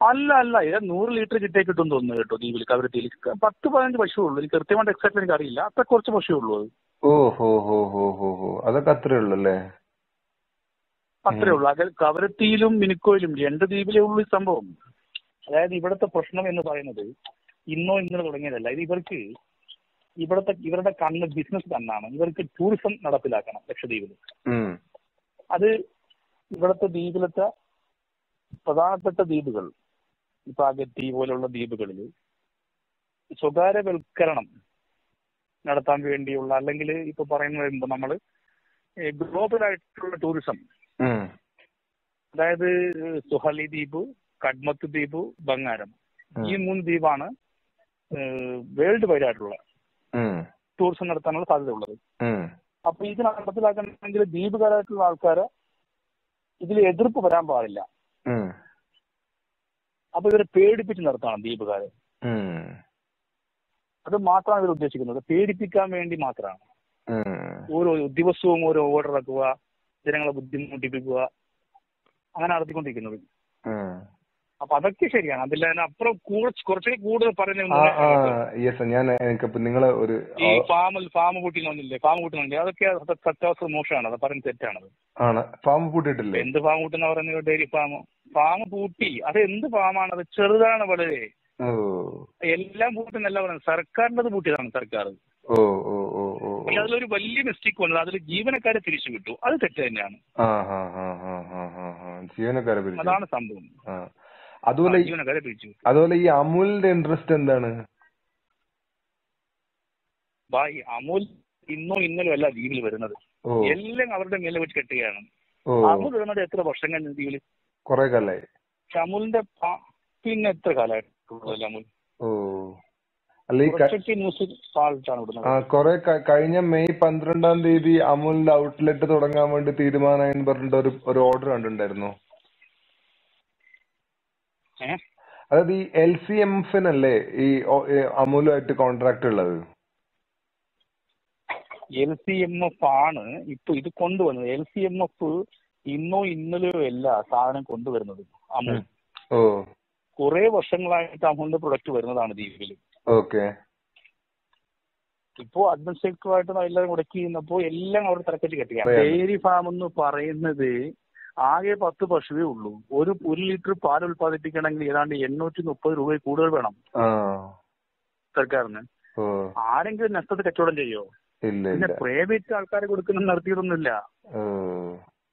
അല്ല അല്ല. ഇത് നൂറ് ലിറ്റർ കിട്ടേ കിട്ടും തോന്നുന്നു കേട്ടോ ദ്വീപിൽ കവരത്തിയിൽ പത്ത് പതിനഞ്ച് പശു ഉള്ളൂ. എനിക്ക് കൃത്യമായിട്ട് എക്സാക്ട് എനിക്ക് അറിയില്ല അത്ര കുറച്ച് പശു ഉള്ളൂ അത്. ഓ ഹോ ഹോ ഹോ ഹോ ഹോ. അതൊക്കെ അത്രേ ഉള്ളൂ അല്ലേ? അത്രേ ഉള്ളൂ. അത് കവരത്തിയിലും മിനുക്കോയിലും രണ്ട് ദ്വീപിലേ ഉള്ളൂ ഈ സംഭവം. അതായത് ഇവിടുത്തെ പ്രശ്നം എന്ന് പറയുന്നത് ഇന്നോ ഇന്നലെ തുടങ്ങിയതല്ല. ഇത് ഇവർക്ക് ഇവിടുത്തെ ഇവരുടെ കണ്ണ് ബിസിനസ് കണ്ണാണ്. ഇവർക്ക് ടൂറിസം നടപ്പിലാക്കണം ലക്ഷദ്വീപിൽ. അത് ഇവിടുത്തെ ദ്വീപിലത്തെ പ്രധാനപ്പെട്ട ദ്വീപുകൾ ഇപ്പൊ അഗത്തി പോലുള്ള ദ്വീപുകളിൽ സ്വകാര്യവൽക്കരണം നടത്താൻ വേണ്ടിയുള്ള അല്ലെങ്കിൽ ഇപ്പൊ പറയുന്നത് വരുമ്പോ നമ്മൾ ഗ്ലോബൽ ആയിട്ടുള്ള ടൂറിസം. അതായത് സുഹലി ദ്വീപ് കഡ്മത്ത് ദ്വീപ് ബംഗാരം. ഈ മൂന്ന് ദ്വീപാണ് വേൾഡ് വൈഡ് ആയിട്ടുള്ള. ടൂറിസം നടത്താനുള്ള സാധ്യത ഉള്ളത്. അപ്പൊ ഇത് നടപ്പിലാക്കണമെങ്കിൽ ദ്വീപുകാരായിട്ടുള്ള ആൾക്കാരെ ഇതിൽ എതിർപ്പ് വരാൻ പാടില്ല. അപ്പൊ ഇവരെ പേടിപ്പിച്ച് നിർത്താണ് ദ്വീപുകാരെ. അത് മാത്രമാണ് ഇവർ ഉദ്ദേശിക്കുന്നത്. പേടിപ്പിക്കാൻ വേണ്ടി മാത്രമാണ്. ഓരോ ദിവസവും ഓരോ ഓർഡർ ഇറക്കുക ജനങ്ങളെ ബുദ്ധിമുട്ടിപ്പിക്കുക അങ്ങനെ നടത്തിക്കൊണ്ടിരിക്കുന്നത്. അപ്പൊ അതൊക്കെ ശരിയാണ്. അതിൽ അപ്പുറം കുറച്ച് കുറച്ചേ കൂടുതൽ യെസ് ഞാൻ നിങ്ങളെ ഒരു ഈ ഫാമിൽ ഫാം കൂട്ടിനൊന്നില്ലേ ഫാം കൂട്ടുന്നുണ്ട് അതൊക്കെ സത്യാവസ്ഥ മോശമാണ്. അത് പറയുന്നത് തെറ്റാണത്. ആണ്. ഫാം എന്ത് ഫാം കൂട്ടുന്ന പറയുന്നത്? ഡെയിലി ഫാം ഫാം കൂട്ടി അത് എന്ത് ഫാമാണ്? അത് ചെറുതാണ് വളരെ. എല്ലാം പൂട്ടുന്നല്ല പറയുന്നത്. സർക്കാരിന്റെ പൂട്ടിയതാണ് സർക്കാർ. ഓ ഓ അതിലൊരു വലിയ മിസ്റ്റേക്ക് വന്നത് അതിൽ ജീവനക്കാരെ തിരിച്ചു വിട്ടു അത് തെറ്റ് തന്നെയാണ്. ജീവനക്കാരെ അതാണ് സംഭവം. അതുപോലെ അതുപോലെ ഈ അമൂലിന്റെ ഇൻട്രസ്റ്റ് എന്താണ്? ഭായ് അമൂൽ ഇന്നോ ഇന്നലോ അല്ല ദ്വീപിൽ വരുന്നത്. എല്ലാം അവരുടെ മേലെ വെച്ച് കെട്ടുകയാണ്. അമൂൽ വരുന്നത് എത്ര വർഷം കഴിഞ്ഞ ദ്വീപിൽ കൊറേ കാലായി. അമൂലിന്റെ പിന്നെ എത്ര കാലമായിട്ടുള്ളത് അമൂൽ. കൊറേ കഴിഞ്ഞ മെയ് പന്ത്രണ്ടാം തീയതി അമുലിന്റെ ഔട്ട്ലെറ്റ് തുടങ്ങാൻ വേണ്ടി തീരുമാനമായി പറഞ്ഞിട്ട് ഒരു ഓർഡർ കണ്ടിട്ടുണ്ടായിരുന്നു. അതായത് ഈ എൽ സി എം എഫിനല്ലേ ഈ അമൂലുമായിട്ട് കോൺട്രാക്ട് ഉള്ളത്? എൽ സി എം എഫ് ആണ് ഇപ്പൊ ഇത് കൊണ്ടുവന്നത്. എൽ സി എം എഫ് ഇന്നോ ഇന്നലെയോ അല്ല സാധനം കൊണ്ടുവരുന്നത് അമൂൽ. ഓ. കുറെ വർഷങ്ങളായിട്ട് അമൂലിന്റെ പ്രൊഡക്റ്റ് വരുന്നതാണ് ദ്വീപിൽ ഓക്കെ. ഇപ്പോ അഡ്മിനിസ്ട്രേറ്റീവ് ആയിട്ട് എല്ലാവരും ഉടക്കി ചെയ്യുന്നപ്പോ എല്ലാം അവിടെ തലക്കെട്ടി കെട്ടിയാണ്. ഡെയറി ഫാം എന്ന് പറയുന്നത് ആകെ പത്ത് പശുവേ ഉള്ളൂ. ഒരു ഒരു ലിറ്റർ പാൽ ഉൽപ്പാദിപ്പിക്കണമെങ്കിൽ ഏതാണ്ട് എണ്ണൂറ്റി മുപ്പത് രൂപ കൂടുതൽ വേണം. സർക്കാരിന്. ആരെങ്കിലും നഷ്ടത്തിൽ കച്ചവടം ചെയ്യോ? പിന്നെ പ്രൈവറ്റ് ആൾക്കാരെ കൊടുക്കുന്ന നിർത്തിയിട്ടൊന്നുമില്ല. ഓ.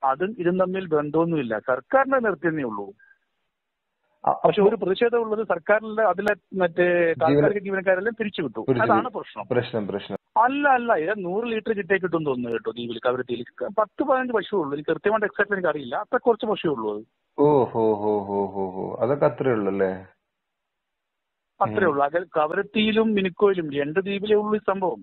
അതും ഇതും തമ്മിൽ ബന്ധമൊന്നുമില്ല. സർക്കാരിനെ നിർത്തിയെന്നേ ഉള്ളൂ. പക്ഷെ ഒരു പ്രതിഷേധം ഉള്ളത് സർക്കാരിന്റെ അതിലെ മറ്റേ താൽക്കാലിക ജീവനക്കാരെല്ലാം പിരിച്ചു വിട്ടു അതാണ് പ്രശ്നം. പ്രശ്നം പ്രശ്നം. അല്ല അല്ല. ഇത് നൂറ് ലിറ്റർ കിട്ടേ കിട്ടും തോന്നുന്നു കേട്ടോ ദ്വീപിൽ. കവരത്തിയിൽ പത്ത് പതിനഞ്ച് പശു ഉള്ളൂ. എനിക്ക് കൃത്യമായിട്ട് എക്സാക്ട് എനിക്ക് അറിയില്ല അത്ര കുറച്ച് പശു ഉള്ളൂ അത്. ഓ ഹോ ഹോ ഹോ ഹോ. ഹോ അതൊക്കെ അത്രേ ഉള്ളൂ അല്ലേ അത്രേ ഉള്ളൂ. അത് കവരത്തിയിലും മിനുക്കോയിലും രണ്ട് ദ്വീപിലേ ഉള്ളൂ ഈ സംഭവം.